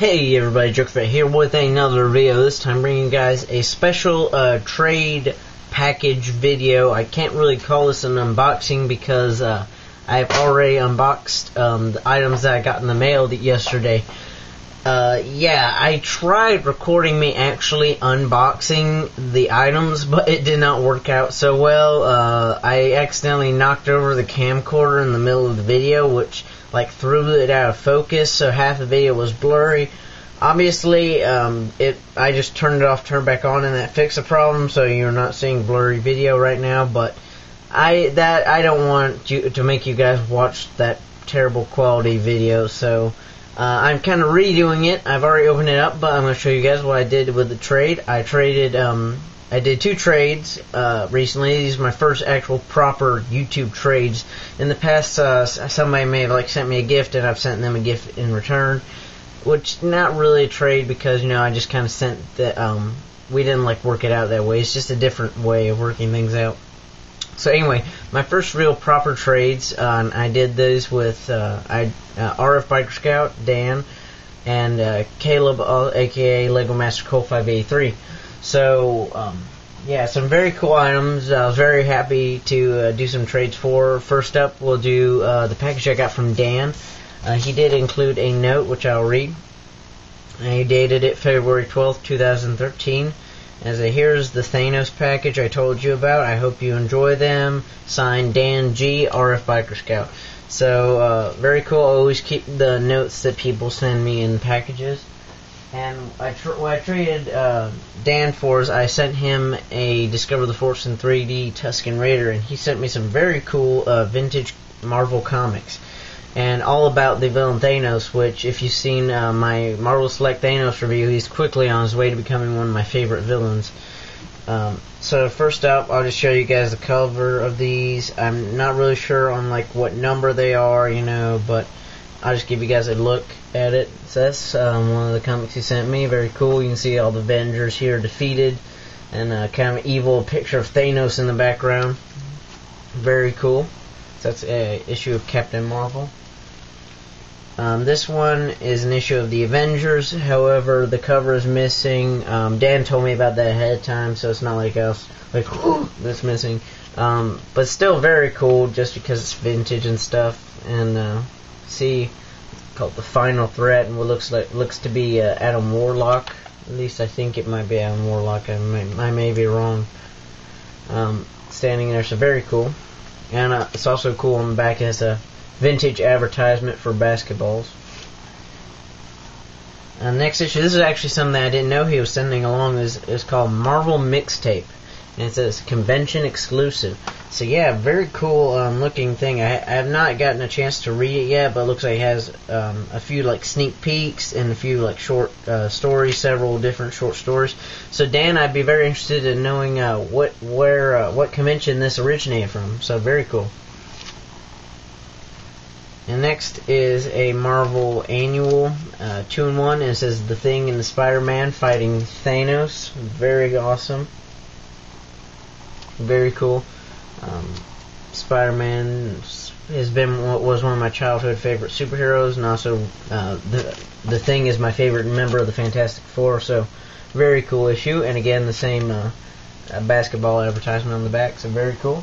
Hey everybody, JokerFett here with another video. This time bringing you guys a special uh, trade package video. I can't really call this an unboxing because uh, I've already unboxed um, the items that I got in the mail yesterday. Uh, yeah, I tried recording me actually unboxing the items, but it did not work out so well. Uh, I accidentally knocked over the camcorder in the middle of the video, which like threw it out of focus, so half the video was blurry. Obviously, um, it I just turned it off, turned back on, and that fixed the problem. So you're not seeing blurry video right now. But I that I don't want you to make you guys watch that terrible quality video. So uh, I'm kind of redoing it. I've already opened it up, but I'm to show you guys what I did with the trade. I traded um, I did two trades uh, recently. These are my first actual proper YouTube trades. In the past, uh, somebody may have like sent me a gift, and I've sent them a gift in return, which not really a trade because you know I just kind of sent that. Um, we didn't like work it out that way. It's just a different way of working things out. So anyway, my first real proper trades, uh, I did those with uh, I uh, RF Biker Scout Dan and uh, Caleb, aka uh, Lego Master Cole 583. So, um, yeah, some very cool items. I was very happy to uh, do some trades for. First up, we'll do uh, the package I got from Dan. Uh, he did include a note, which I'll read. he dated it February 12th, 2013. As a here's the Thanos package I told you about. I hope you enjoy them. Signed Dan G, RF Biker Scout. So, uh, very cool. I always keep the notes that people send me in packages. And I tr- what I traded uh, Dan for is I sent him a Discover the Force in 3D Tusken Raider, and he sent me some very cool uh, vintage Marvel comics. And all about the villain Thanos, which, if you've seen uh, my Marvel Select Thanos review, he's quickly on his way to becoming one of my favorite villains. Um, so first up, I'll just show you guys the cover of these. I'm not really sure on like what number they are, you know, but I'll just give you guys a look at it. That's um, one of the comics he sent me. Very cool. You can see all the Avengers here defeated, and a kind of evil picture of Thanos in the background. Very cool. So that's a issue of Captain Marvel. Um, this one is an issue of the Avengers. However, the cover is missing. Um, Dan told me about that ahead of time, so it's not like else like that's missing. Um, but still very cool, just because it's vintage and stuff. And uh, see called the Final Threat, and what looks like looks to be uh, Adam Warlock. At least I think it might be Adam Warlock. I may, I may be wrong. Um, standing there, so very cool. And uh, it's also cool on the back as a vintage advertisement for basketballs. Uh, next issue, this is actually something that I didn't know he was sending along. is is called Marvel Mixtape and it says convention exclusive. So yeah, very cool um, looking thing. I, I, have not gotten a chance to read it yet, but it looks like it has um, a few like sneak peeks and a few like short uh, stories, several different short stories. So Dan, I'd be very interested in knowing uh, what where uh, what convention this originated from. So very cool. And next is a Marvel annual, uh, two in one, and it says the Thing and the Spider-Man fighting Thanos. Very awesome very cool. Um, Spider-Man has been was one of my childhood favorite superheroes, and also uh, the the Thing is my favorite member of the Fantastic Four. So very cool issue, and again the same uh, basketball advertisement on the back. So very cool.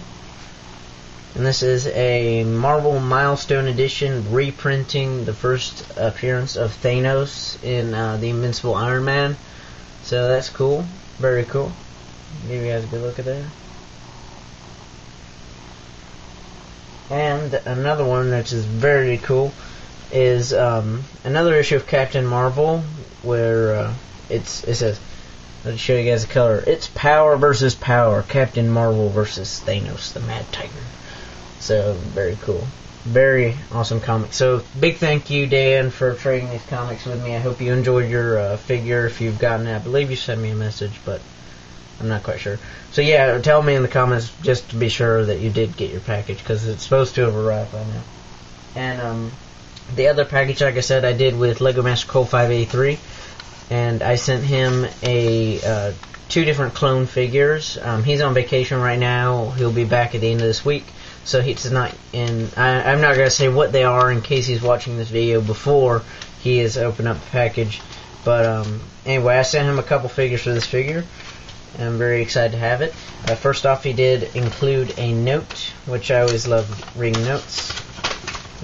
And this is a Marvel Milestone Edition reprinting the first appearance of Thanos in uh, the Invincible Iron Man. So that's cool. Very cool. Give you guys a good look at that. And another one that is very cool is um, another issue of Captain Marvel where uh, it's it says let's show you guys the color. It's power versus power. Captain Marvel versus Thanos, the Mad Titan. So very cool. Very awesome comic. So big thank you, Dan, for trading these comics with me. I hope you enjoyed your uh, figure. If you've gotten it, I believe you sent me a message, but I'm not quite sure. So yeah, tell me in the comments just to be sure that you did get your package because it's supposed to have arrived by now. And um, the other package, like I said, I did with Lego Master Cole 583, and I sent him a uh, two different clone figures. Um, he's on vacation right now. He'll be back at the end of this week. so he's not in. I, I'm not gonna say what they are in case he's watching this video before he has opened up the package. But um, anyway, I sent him a couple figures for this figure. I'm very excited to have it. Uh, first off, he did include a note, which I always love reading notes.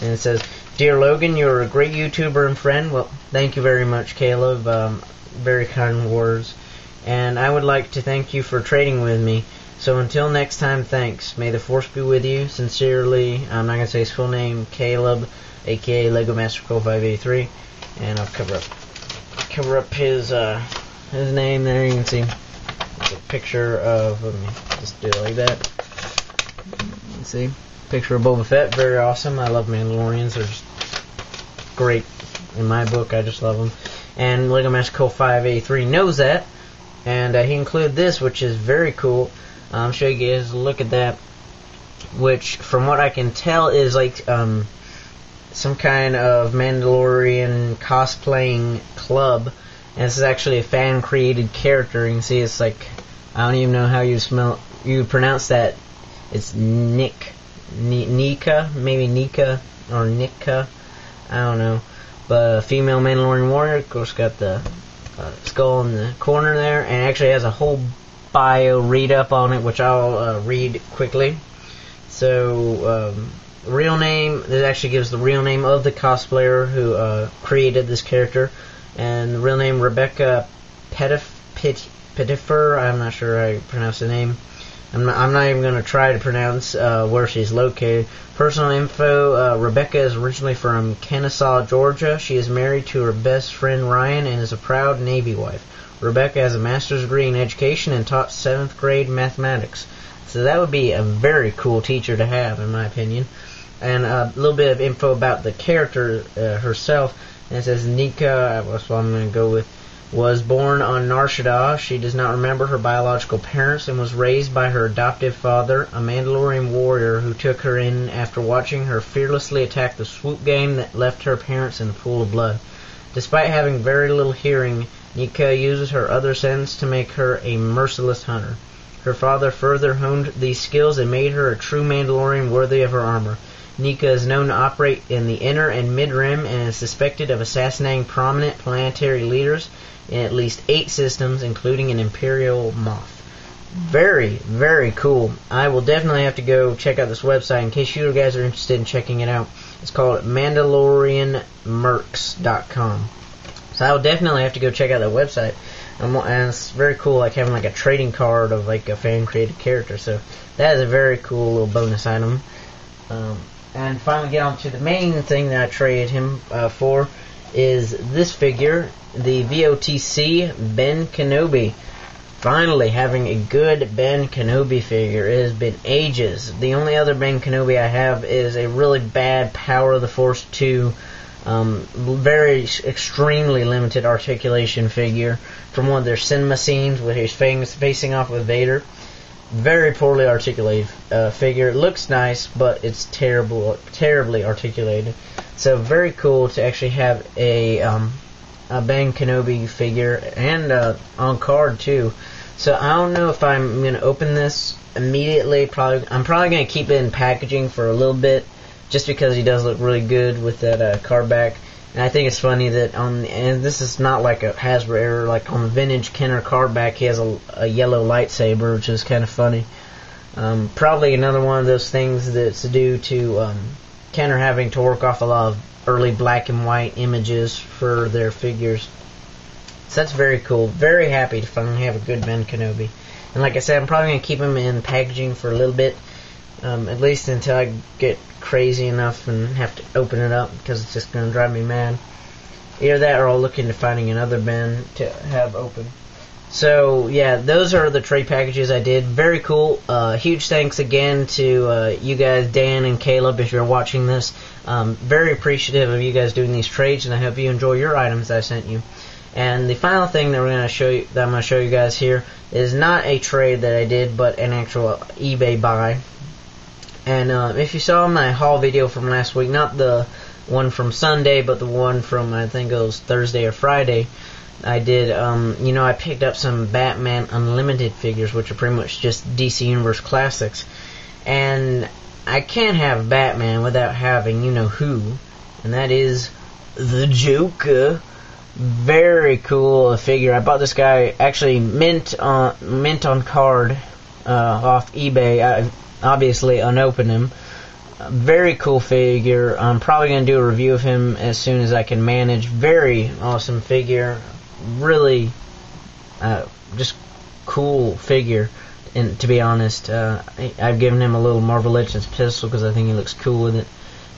And it says, Dear Logan, you're a great YouTuber and friend. Well, thank you very much, Caleb. Um, very kind words. And I would like to thank you for trading with me. So until next time, thanks. May the force be with you. Sincerely, I'm not going to say his full name, Caleb, aka Lego Master Cole 583. And I'll cover up cover up his uh, his name there. You can see a picture of. Let me just do it like that. You see, picture of Boba Fett. Very awesome. I love Mandalorians. They're just great in my book. I just love them. And Lego Master Cole 583 knows that, and uh, he included this, which is very cool. I'll show you guys a look at that, which, from what I can tell, is like um, some kind of Mandalorian cosplaying club. And this is actually a fan created character. You can see it's like I don't even know how you smell you pronounce that. It's Nick, Nika, maybe Nika or Nika. I don't know. But a female Mandalorian warrior, of course, got the uh, skull in the corner there, and actually has a whole bio read up on it, which I'll uh, read quickly. So, um, real name, this actually gives the real name of the cosplayer who uh, created this character, and the real name Rebecca Pettif, Pet, Pettifer, I'm not sure you pronounce the name. I'm not, I'm not even going to try to pronounce uh, where she's located. Personal info, uh, Rebecca is originally from Kennesaw, Georgia. She is married to her best friend Ryan and is a proud Navy wife. Rebecca has a master's degree in education and taught 7th grade mathematics. So that would be a very cool teacher to have, in my opinion. And a little bit of info about the character uh, herself. And it says Nika, that's what I'm going to go with, was born on Nar Shaddaa. She does not remember her biological parents and was raised by her adoptive father, a Mandalorian warrior who took her in after watching her fearlessly attack the swoop game that left her parents in a pool of blood. Despite having very little hearing, Nika uses her other sense to make her a merciless hunter. Her father further honed these skills and made her a true Mandalorian worthy of her armor. Nika is known to operate in the inner and mid-rim and is suspected of assassinating prominent planetary leaders in at least eight systems, including an Imperial Moff. Very, very cool. I will definitely have to go check out this website in case you guys are interested in checking it out. It's called MandalorianMercs.com. So I will definitely have to go check out that website. And it's very cool, like having like a trading card of like a fan created character. So that is a very cool little bonus item. Um, and finally, get on to the main thing that I traded him uh, for is this figure, the VOTC Ben Kenobi. Finally, having a good Ben Kenobi figure. It has been ages. The only other Ben Kenobi I have is a really bad Power of the Force 2 um, very extremely limited articulation figure from one of their cinema scenes with his face facing off with Vader. Very poorly articulated uh, figure. It looks nice, but it's terrible, terribly articulated. So very cool to actually have a um, a Ben Kenobi figure and uh, on card too. So I don't know if I'm gonna open this immediately. Probably I'm probably gonna keep it in packaging for a little bit just because he does look really good with that uh, car back. And I think it's funny that on and this is not like a Hasbro error, like on the vintage Kenner car back, he has a, a yellow lightsaber, which is kind of funny. Um, probably another one of those things that's due to um, Kenner having to work off a lot of early black and white images for their figures. So that's very cool. Very happy to finally have a good Ben Kenobi. And like I said, I'm probably going to keep him in packaging for a little bit um, at least until I get crazy enough and have to open it up because it's just going to drive me mad. Either that or I'll look into finding another Ben to have open. So yeah, those are the trade packages I did. Very cool. Uh, huge thanks again to uh, you guys, Dan and Caleb, if you're watching this. Um, very appreciative of you guys doing these trades, and I hope you enjoy your items I sent you. And the final thing that we're going to show you, that I'm going to show you guys here, is not a trade that I did, but an actual eBay buy. And uh, if you saw my haul video from last week, not the one from Sunday, but the one from I think it was Thursday or Friday, I did. Um, you know, I picked up some Batman Unlimited figures, which are pretty much just DC Universe classics. And I can't have Batman without having you know who, and that is the Joker. Very cool figure. I bought this guy actually mint on mint on card uh, off eBay. I obviously unopen him. Very cool figure. I'm probably going to do a review of him as soon as I can manage. Very awesome figure. Really, uh, just cool figure. And to be honest, uh, I've given him a little Marvel Legends pistol because I think he looks cool with it.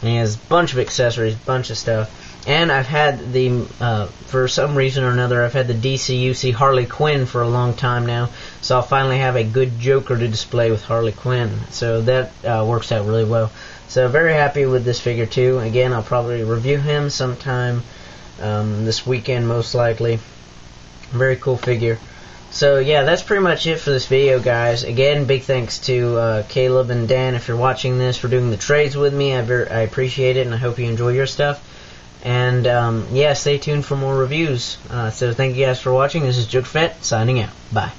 And he has a bunch of accessories, bunch of stuff. And I've had the, uh, for some reason or another, I've had the DCUC Harley Quinn for a long time now. So I'll finally have a good Joker to display with Harley Quinn. So that uh, works out really well. So very happy with this figure too. Again, I'll probably review him sometime um, this weekend, most likely. Very cool figure. So yeah, that's pretty much it for this video, guys. Again, big thanks to uh, Caleb and Dan if you're watching this for doing the trades with me. I, I appreciate it, and I hope you enjoy your stuff. And um, yeah, stay tuned for more reviews. Uh, so thank you guys for watching. This is JokerFett signing out. Bye.